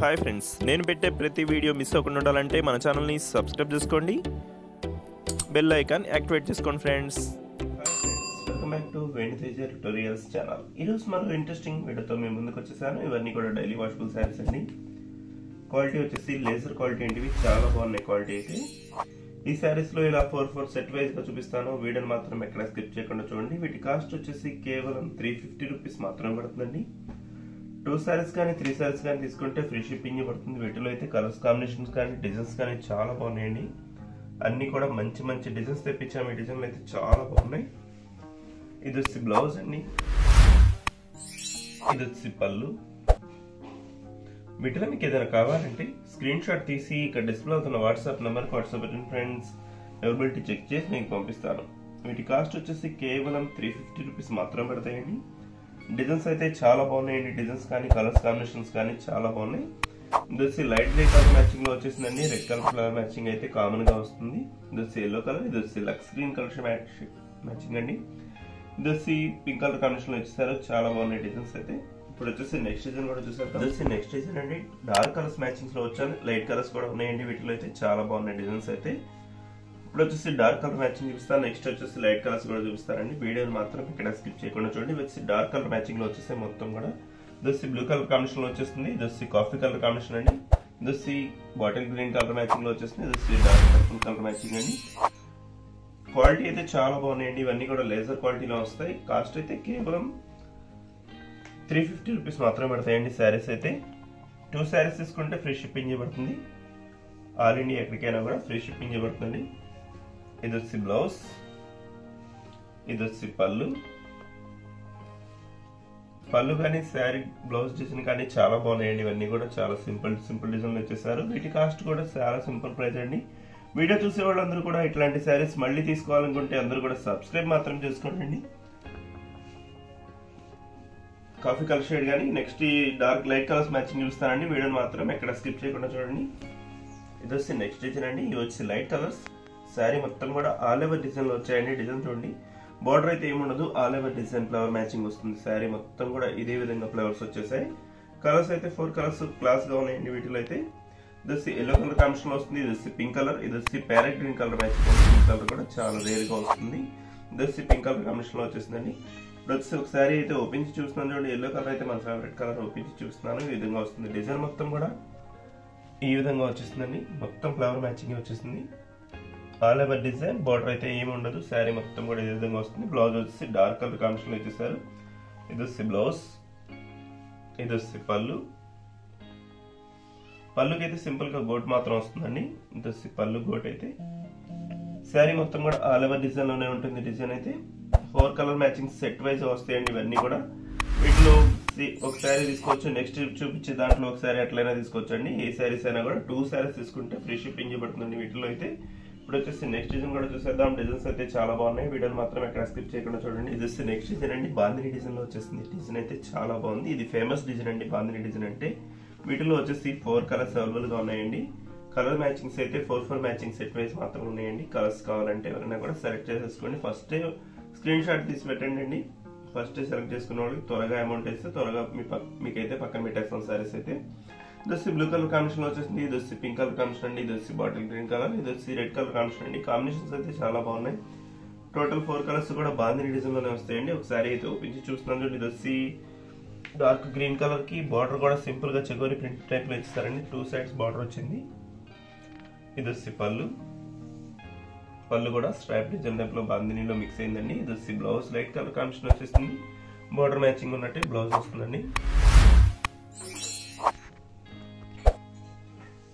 Hi friends నేను పెట్టే ప్రతి వీడియో మిస్ అవ్వకుండా ఉండాలంటే మన ఛానల్ని సబ్స్క్రైబ్ చేసుకోండి. బెల్ ఐకాన్ యాక్టివేట్ చేసుకోండి friends. Welcome back to Venuteja tutorials channel ఈరోజు మనం ఇంట్రెస్టింగ్ వీడియోతో మేము ముందుకు వచ్చేసాను. ఇవన్నీ కూడా డైలీ వాషబుల్ శారీస్ అండి. క్వాలిటీ వచ్చేసి లేజర్ క్వాలిటీ ఏంటివి చాలా బాగున్నాయి క్వాలిటీ అయితే. ఈ శారీస్లో ఇలా ఫోర్ ఫోర్ సెట్ వైజ్గా చూపిస్తాను. వీడియోని మాత్రం ఎక్కడ స్కిప్ చేయకుండా చూడండి. వీటి కాస్ట్ వచ్చేసి కేవలం త్రీ ఫిఫ్టీ రూపీస్ మాత్రమే పడుతుందండి. టూ శారీస్ కానీ త్రీ సారీస్ కానీ తీసుకుంటే ఫ్రీ షిప్పింగ్ పడుతుంది. వీటిలో అయితే కలర్స్ కాంబినేషన్స్ కానీ డిజైన్స్ కానీ చాలా బాగున్నాయండి. అన్ని కూడా మంచి మంచి డిజైన్స్ తెప్పించాము ఈ డిజైన్లు అయితే చాలా బాగున్నాయి. ఇది వచ్చి బ్లౌజ్ అండి. ఇది వచ్చి పళ్ళు. వీటిలో మీకు ఏదైనా కావాలంటే స్క్రీన్ షాట్ తీసి ఇక్కడ డిస్ప్లే అవుతున్న వాట్సాప్ నెంబర్కి వాట్సాప్ ఫ్రెండ్స్. అవైలబిలిటీ చెక్ చేసి మీకు పంపిస్తాను. వీటి కాస్ట్ వచ్చేసి కేవలం త్రీ ఫిఫ్టీ రూపీస్ మాత్రం పడతాయండి. డిజైన్స్ అయితే చాలా బాగున్నాయండి. డిజైన్స్ కానీ కలర్స్ కాంబినేషన్స్ కానీ చాలా బాగున్నాయి. ఇది వచ్చి లైట్ గ్రే కలర్ మ్యాచింగ్లో వచ్చేసిందండి. రెడ్ కలర్ కలర్ మ్యాచింగ్ అయితే కామన్గా వస్తుంది. ఇది వచ్చి ఎల్లో కలర్ ఇది వచ్చి లక్స్ గ్రీన్ కలర్ మ్యాచింగ్ అండి. ఇది వచ్చి పింక్ కలర్ కాంబినేషన్లో వచ్చేసారు. చాలా బాగున్నాయి డిజైన్స్ అయితే. ఇప్పుడు వచ్చేసి నెక్స్ట్ డిజైన్ కూడా చూసారు ఇది వచ్చి నెక్స్ట్ డిజైన్ అండి. డార్క్ కలర్స్ మ్యాచింగ్స్లో వచ్చాను. లైట్ కలర్స్ కూడా ఉన్నాయండి. వీటిలో అయితే చాలా బాగున్నాయి డిజైన్స్ అయితే. ఇప్పుడు వచ్చేసి డార్క్ కలర్ మ్యాచింగ్ చూపిస్తాను నెక్స్ట్ వచ్చేసి లైట్ కలర్స్ కూడా చూపిస్తారండి. వీడియోని మాత్రం ఇక్కడ స్కిప్ చేయకుండా చూడండి. వచ్చి డార్క్ కలర్ మ్యాచింగ్లో వచ్చేసి మొత్తం కూడా ఇది వచ్చి బ్లూ కలర్ కాంబినేషన్లో వచ్చేస్తుంది. ఇది వచ్చి కాఫీ కలర్ కాంబినేషన్ అండి. ఇది వచ్చి బాటిల్ గ్రీన్ కలర్ మ్యాచింగ్లో వచ్చేస్తుంది. ఇది వచ్చి డార్క్ పర్పుల్ కలర్ మ్యాచింగ్ అండి. క్వాలిటీ అయితే చాలా బాగున్నాయండి. ఇవన్నీ కూడా లేజర్ క్వాలిటీలో వస్తాయి. కాస్ట్ అయితే కేవలం త్రీ ఫిఫ్టీ రూపీస్ మాత్రమే పడతాయండి శారీస్ అయితే. టూ శారీస్ తీసుకుంటే ఫ్రీ షిప్పింగ్ చేయబడుతుంది. ఆల్ ఇండియా ఎక్కడికైనా కూడా ఫ్రీ షిప్పింగ్ చేయబడుతుంది ఇది వచ్చి బ్లౌజ్ ఇది వచ్చి పళ్ళు. పళ్ళు కానీ శారీ బ్లౌజ్ డిజైన్ కానీ చాలా బాగున్నాయండి. ఇవన్నీ కూడా చాలా సింపుల్ సింపుల్ డిజైన్లు వచ్చేసారు వీటి కాస్ట్ కూడా చాలా సింపుల్ ప్రైస్ అండి. వీడియో చూసే వాళ్ళందరూ కూడా ఇట్లాంటి శారీస్ మళ్ళీ తీసుకోవాలనుకుంటే అందరూ కూడా సబ్స్క్రైబ్ మాత్రం చేసుకోండి. కాఫీ కలర్ షేడ్ కానీ నెక్స్ట్ ఈ డార్క్ లైట్ కలర్స్ మ్యాచింగ్ చూస్తానండి. వీడియోని మాత్రం ఎక్కడ స్కిప్ చేయకుండా చూడండి. ఇది వచ్చి నెక్స్ట్ డిజైన్ అండి. ఇవి వచ్చి లైట్ కలర్స్. శారీ మొత్తం కూడా ఆల్ ఓవర్ డిజైన్లో వచ్చాయండి. డిజైన్ చూడండి. బార్డర్ అయితే ఏముండదు. All over design flower matching వస్తుంది. శారీ మొత్తం కూడా ఇదే విధంగా ఫ్లవర్స్ వచ్చేసాయి. కలర్స్ అయితే ఫోర్ కలర్స్ క్లాస్గా ఉన్నాయండి వీటిలో అయితే. ఇది వచ్చి ఎల్లో కలర్ కాంబినేషన్లో వస్తుంది. ఇది వచ్చి పింక్ కలర్ ఇది వచ్చి parrot green colour matching pink colour కూడా చాలా రేర్గా వస్తుంది. ఇది వచ్చి పింక్ కలర్ కాంబినేషన్లో వచ్చేసిందండి. ఇప్పుడు వచ్చి ఒక శారీ అయితే ఓపెన్ చూస్తున్నాను చూడండి. ఎల్లో కలర్ అయితే మన ఫేవరెట్ కలర్ ఓపెన్ చూస్తున్నాను. ఈ విధంగా వస్తుంది. డిజైన్ మొత్తం కూడా ఈ విధంగా వచ్చేసిందండి. మొత్తం ఫ్లవర్ మ్యాచింగ్ వచ్చేసింది. ఆల్ ఓవర్ డిజైన్ బార్డర్ అయితే ఏమి ఉండదు. శారీ మొత్తం కూడా ఇదే విధంగా వస్తుంది. బ్లౌజ్ వచ్చేసి డార్క్ కలర్ కాంబినేషన్ ఇచ్చేసారు ఇది వచ్చి బ్లౌజ్ ఇది వచ్చి పళ్ళు. పళ్ళుకి అయితే సింపుల్గా గోట్ మాత్రం వస్తుందండి. ఇది వచ్చి పళ్ళు గోట్ అయితే. శారీ మొత్తం కూడా ఆల్ ఓవర్ డిజైన్లోనే ఉంటుంది డిజైన్ అయితే. Four colour matching set wise వస్తాయండి ఇవన్నీ కూడా. వీటిలో ఒక శారీ తీసుకోవచ్చు. నెక్స్ట్ చూపించే దాంట్లో ఒక శారీ ఎట్లయినా తీసుకోవచ్చు అండి ఏ శారీస్ అయినా కూడా టూ శారీస్ తీసుకుంటే ఫ్రీ షిప్పింగ్ చేయబడుతుందండి వీటిలో అయితే. ఇప్పుడు వచ్చేసి నెక్స్ట్ డిజైన్ కూడా చూసేద్దాం. డిజైన్స్ అయితే చాలా బాగున్నాయి. వీడియోని మాత్రం ఎక్కడ స్కిప్ చేయకుండా చూడండి. ఇది వచ్చి నెక్స్ట్ డిజైన్ అండి. బాందిని డిజైన్లో వచ్చేసింది. డిజైన్ అయితే చాలా బాగుంది. ఇది ఫేమస్ డిజైన్ అండి. బాందిని డిజైన్ అంటే వీటిలో వచ్చేసి ఫోర్ కలర్స్ అవైలబుల్గా ఉన్నాయండి. కలర్ మ్యాచింగ్స్ అయితే four four matching set wise మాత్రం ఉన్నాయండి. కలర్స్ కావాలంటే ఎవరైనా కూడా సెలెక్ట్ చేసేసుకోండి. ఫస్ట్ స్క్రీన్ షాట్ తీసి పెట్టండి అండి. ఫస్ట్ సెలెక్ట్ చేసుకున్న వాళ్ళకి త్వరగా అమౌంట్ వేస్తే త్వరగా మీ మీకైతే పక్కన పెట్టేస్తాం సారీస్ అయితే. ఇది వచ్చి బ్లూ కలర్ కాంబినేషన్ వచ్చేసింది ఇది వచ్చి పింక్ కలర్ కాంబినేషన్ అండి ఇది వచ్చి బాటిల్ గ్రీన్ కలర్ ఇది వచ్చి రెడ్ కలర్ కాంబినేషన్ అండి. కాంబినేషన్స్ అయితే చాలా బాగున్నాయి. టోటల్ ఫోర్ కలర్స్ కూడా బాందిని డిజైన్లోనే వస్తాయండి. ఒకసారి అయితే ఓపెన్ చేసి చూస్తున్నాను చూడండి ఇది వచ్చి డార్క్ గ్రీన్ కలర్కి బార్డర్ కూడా సింపుల్గా చెగోరి ప్రింట్ టైప్లో ఇస్తారండి టూ సైడ్స్ బార్డర్ వచ్చింది. ఇది వచ్చి పళ్ళు. పళ్ళు కూడా స్ట్రైప్ డిజైన్ టైప్లో బాందినీలో మిక్స్ అయిందండి. ఇది వచ్చి బ్లౌజ్ లైట్ కలర్ కాంబినేషన్ వచ్చేస్తుంది బార్డర్ మ్యాచింగ్ ఉన్నట్టే బ్లౌజ్ వస్తుందండి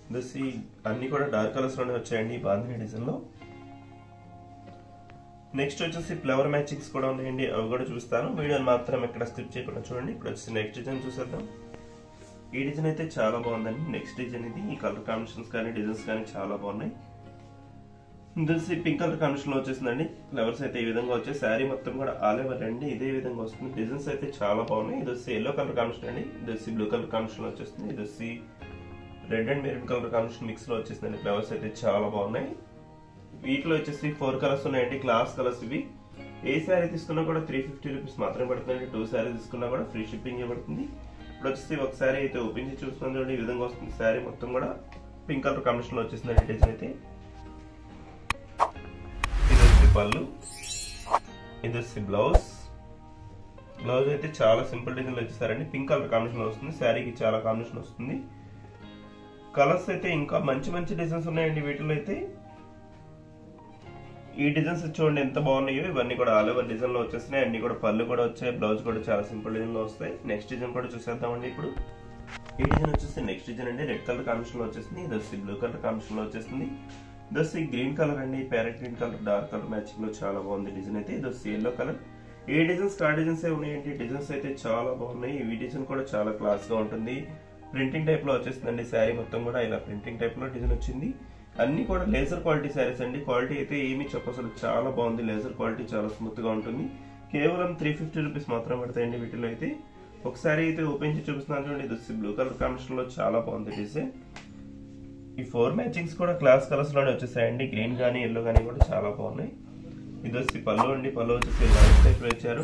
ఇది అన్ని కూడా డార్క్ కలర్స్లోనే వచ్చాయండి బాంధిని డిజైన్లో. నెక్స్ట్ వచ్చేసి ఫ్లవర్ మ్యాచింగ్స్ కూడా ఉన్నాయండి అవి కూడా చూస్తాను. వీడియోని మాత్రం ఎక్కడ స్కిప్ చేయకుండా చూడండి. ఇప్పుడు వచ్చేసి నెక్స్ట్ డిజైన్ చూసేద్దాం. ఈ డిజైన్ అయితే చాలా బాగుందండి. నెక్స్ట్ డిజైన్ ఇది. ఈ కలర్ కాంబినేషన్స్ కానీ డిజైన్స్ కానీ చాలా బాగున్నాయి. ఇది పింక్ కలర్ కాంబినేషన్లో వచ్చేసిందండి. ఫ్లవర్స్ అయితే ఈ విధంగా వచ్చే శారీ మొత్తం కూడా ఆల్ ఓవర్ అండి. ఇదే విధంగా వస్తుంది. డిజైన్స్ అయితే చాలా బాగున్నాయి. ఇది వచ్చి ఎల్లో కలర్ కాంబినేషన్ అండి. ఇది వచ్చి బ్లూ కలర్ కాంబినేషన్ వచ్చేసింది వచ్చేస్తుంది. ఇది వచ్చి red and maroon colour combination మిక్స్లో వచ్చేసిందండి. ఫ్లవర్స్ అయితే చాలా బాగున్నాయి. వీటిలో వచ్చేసి ఫోర్ కలర్స్ ఉన్నాయండి. క్లాస్ కలర్స్ ఇవి. ఏ శారీ తీసుకున్నా కూడా త్రీ ఫిఫ్టీ రూపీస్ మాత్రమే పడుతుందండి. టూ శారీ తీసుకున్నా కూడా ఫ్రీ షిప్పింగ్ ఇవ్వబడుతుంది ఇప్పుడు వచ్చేసి ఒక శారీ అయితే ఓపెన్ చేసి చూస్తున్నాం చూడండి. ఈ విధంగా వస్తుంది శారీ మొత్తం కూడా. పింక్ కలర్ కాంబినేషన్లో వచ్చేసింది డిజైన్ అయితే. ఇది వచ్చి పళ్ళు. ఇది వచ్చి బ్లౌజ్ బ్లౌజ్ అయితే చాలా సింపుల్ డిజైన్లో వచ్చేసారండి పింక్ కలర్ కాంబినేషన్ వస్తుంది. శారీకి చాలా కాంబినేషన్ వస్తుంది. కలర్స్ అయితే ఇంకా మంచి మంచి డిజైన్స్ ఉన్నాయండి వీటిలో అయితే. ఈ డిజైన్స్ చూడండి ఎంత బాగున్నాయో ఇవన్నీ కూడా ఆల్ ఓవర్ డిజైన్లో వచ్చేసినాయి అన్ని కూడా పళ్ళు కూడా వచ్చాయి బ్లౌజ్ కూడా చాలా సింపుల్ డిజైన్లో వస్తాయి. నెక్స్ట్ డిజైన్ కూడా చూసేద్దామండి ఇప్పుడు. ఈ డిజైన్ వచ్చేసి నెక్స్ట్ డిజైన్ అండి. రెడ్ కలర్ కాంబినేషన్లో వచ్చేసింది. ఇది వచ్చి బ్లూ కలర్ కాంబినేషన్లో వచ్చేసింది. ఇది వచ్చి గ్రీన్ కలర్ అండి. Parrot green colour dark colour మ్యాచింగ్లో చాలా బాగుంది డిజైన్ అయితే. ఇది వచ్చి ఎల్లో కలర్ ఏ డిజైన్స్ ఆ డిజైన్స్ ఉన్నాయండి? డిజైన్స్ అయితే చాలా బాగున్నాయి. ఈ డిజైన్ కూడా చాలా క్లాస్గా ఉంటుంది. ప్రింటింగ్ టైప్లో వచ్చేసిందండి శారీ మొత్తం కూడా ఇలా ప్రింటింగ్ టైప్లో డిజైన్ వచ్చింది. అన్నీ కూడా లేజర్ క్వాలిటీ శారీస్ అండి. క్వాలిటీ అయితే ఏమీ చెప్పసలు చాలా బాగుంది. లేజర్ క్వాలిటీ చాలా స్మూత్గా ఉంటుంది. కేవలం త్రీ ఫిఫ్టీ రూపీస్ మాత్రం పడతాయండి వీటిలో అయితే. ఒకసారి అయితే ఓపెన్ చేసి చూపిస్తున్నాను చూడండి ఇది బ్లూ కలర్ కాంబినేషన్లో చాలా బాగుంది డిజైన్ ఈ ఫోర్ మ్యాచింగ్స్ కూడా క్లాస్ కలర్స్లోనే వచ్చేసాయండి. గ్రీన్ కానీ ఎల్లో కానీ కూడా చాలా బాగున్నాయి. ఇది వచ్చి పళ్ళు అండి పళ్ళు వచ్చేసి లైట్ టైప్లో ఇచ్చారు.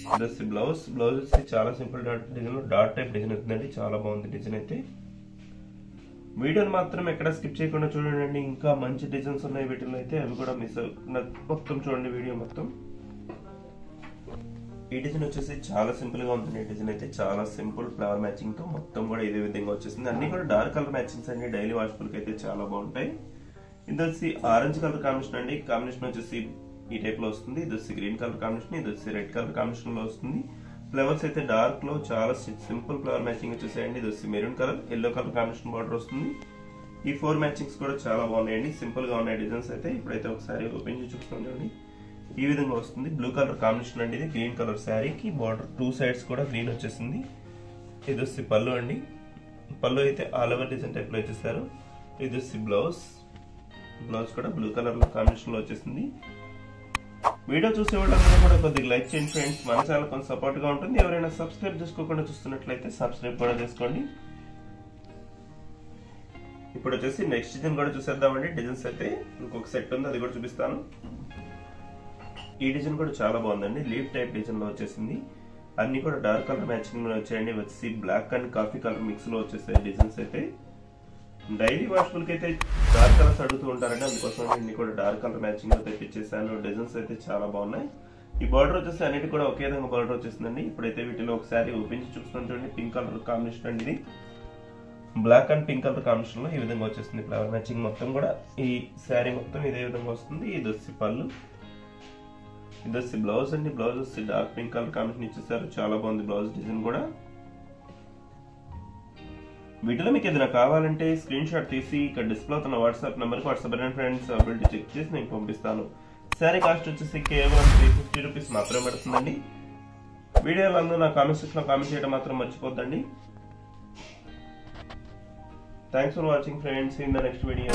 ఇది బ్లౌజ్ బ్లౌజ్ వచ్చి చాలా simple dot design dot type design అవుతుందండి చాలా బాగుంది డిజైన్ అయితే. వీడియోని మాత్రం ఎక్కడ స్కిప్ చేయకుండా చూడండి ఇంకా మంచి డిజైన్స్ ఉన్నాయి వీటిలో అయితే అవి కూడా మిస్ అవ్వకుండా మొత్తం చూడండి వీడియో మొత్తం. ఈ డిజైన్ వచ్చేసి చాలా సింపుల్గా ఉంటుంది ఈ డిజైన్ అయితే చాలా సింపుల్ ఫ్లవర్ మ్యాచింగ్తో మొత్తం కూడా ఇదే విధంగా వచ్చేసింది. అన్ని కూడా డార్క్ కలర్ మ్యాచింగ్స్ అండి డైలీ వాష్ఫుల్ అయితే చాలా బాగుంటాయి. ఇది వచ్చి ఆరెంజ్ కలర్ కాంబినేషన్ అండి కాంబినేషన్ వచ్చేసి ఈ టైప్లో వస్తుంది. ఇది వచ్చి గ్రీన్ కలర్ కాంబినేషన్ ఇది వచ్చి రెడ్ కలర్ కాంబినేషన్లో వస్తుంది. ఫ్లవర్స్ అయితే డార్క్లో చాలా సింపుల్ ఫ్లవర్ మ్యాచింగ్ వచ్చేసాయండి. ఇది వచ్చి maroon colour yellow colour combination border వస్తుంది. ఈ ఫోర్ మ్యాచింగ్స్ కూడా చాలా బాగున్నాయండి. సింపుల్గా ఉన్నాయి డిజైన్స్ అయితే. ఇప్పుడైతే ఒకసారి ఓపెన్ చేసి చూస్తాం చూడండి. ఈ విధంగా వస్తుంది. బ్లూ కలర్ కాంబినేషన్ అండి ఇది. గ్రీన్ కలర్ శారీకి బార్డర్ టూ సైడ్స్ కూడా గ్రీన్ వచ్చేసింది. ఇది వచ్చి పళ్ళు అండి. పళ్ళు అయితే ఆల్ ఓవర్ డిజైన్ టైప్లో వచ్చేసారు ఇది వచ్చి బ్లౌజ్ బ్లౌజ్ కూడా బ్లూ కలర్లో కాంబినేషన్లో వచ్చేసింది. వీడియో చూసే వాళ్ళందరూ కూడా కొద్దిగా లైక్ చేయండి ఫ్రెండ్స్ మన ఛానల్ కొంచెం సపోర్ట్గా ఉంటుంది. ఎవరైనా సబ్స్క్రైబ్ చేసుకోకుండా చూస్తున్నట్లయితే సబ్స్క్రైబ్ కూడా చేసుకోండి. ఇప్పుడు వచ్చేసి నెక్స్ట్ డిజైన్ కూడా చూసేద్దామండి. డిజైన్స్ అయితే ఇంకొక సెట్ ఉంది అది కూడా చూపిస్తాను. ఈ డిజైన్ కూడా చాలా బాగుందండి. లీఫ్ టైప్ డిజైన్లో వచ్చేసింది. అన్ని కూడా డార్క్ కలర్ మ్యాచింగ్ వచ్చాయండి. వచ్చేసి బ్లాక్ అండ్ కాఫీ కలర్ మిక్స్లో వచ్చేసాయి డిజైన్స్ అయితే. డైలీ వాష్ఫుల్ అయితే డార్క్ కలర్స్ అడుగుతూ ఉంటారండి. అందుకోసం అన్ని కూడా డార్క్ కలర్ మ్యాచింగ్ అయితే తెప్పించేసాను డిజైన్స్ అయితే చాలా బాగున్నాయి. ఈ బార్డర్ వచ్చేసి అన్నిటి కూడా ఒకే విధంగా బార్డర్ వచ్చేసిందండి. ఇప్పుడైతే వీటిలో ఒకసారి ఓపెన్ చేసి చూస్తున్నాం చూడండి. పింక్ కలర్ కాంబినేషన్ అండి ఇది. బ్లాక్ అండ్ పింక్ కలర్ కాంబినేషన్లో ఈ విధంగా వచ్చేస్తుంది ఫ్లవర్ మ్యాచింగ్ మొత్తం కూడా. ఈ శారీ మొత్తం ఇదే విధంగా వస్తుంది. ఇది వచ్చి పళ్ళు. ఇది వచ్చి బ్లౌజ్ అండి. బ్లౌజ్ వచ్చి డార్క్ పింక్ కలర్ కాంబినేషన్ ఇచ్చేసారు. చాలా బాగుంది బ్లౌజ్ డిజైన్ కూడా. వీటిలో మీకు ఏదైనా కావాలంటే స్క్రీన్ షాట్ తీసి ఇక్కడ డిస్ప్లే అవుతున్న వాట్సాప్ నెంబర్కి వాట్సాప్ ఫ్రెండ్స్ అవైలబిలిటీ చెక్ చేసి నేను పంపిస్తాను. శారీ కాస్ట్ వచ్చేసి కేవలం త్రీ ఫిఫ్టీ రూపీస్ మాత్రమే పడుతుందండి. వీడియోలో అందరూ నా కామెంట్ సెక్షన్లో కామెంట్ చేయడం మాత్రం మర్చిపోద్దండి. Thanks for watching friends in the next video